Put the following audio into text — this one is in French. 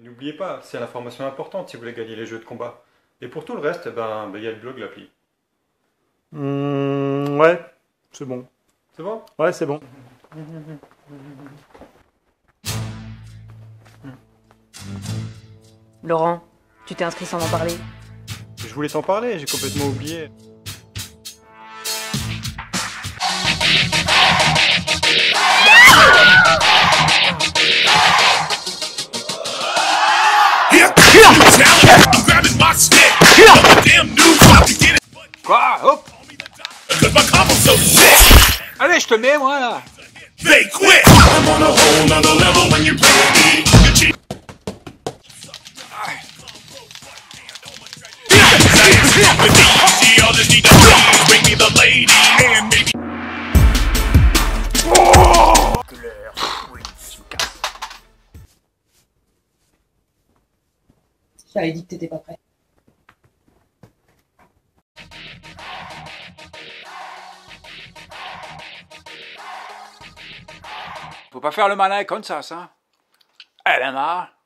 Et n'oubliez pas, c'est l'information importante si vous voulez gagner les jeux de combat. Et pour tout le reste, eh ben, ben, il y a le blog, l'appli. Mmh, ouais, c'est bon. C'est bon? Ouais, c'est bon. Laurent, tu t'es inscrit sans m'en parler? Je voulais t'en parler, j'ai complètement oublié. Now I'm grabbing my stick. Yeah. No damn new I to get it. Cry, hoop. Cause my combo's so sick. Allez, je te mets, moi. They quit. I'm on a whole nother level when you play me. Yeah. Yeah. Yeah. J'avais dit que t'étais pas prêt. Faut pas faire le malin comme ça, ça. Elle est marre.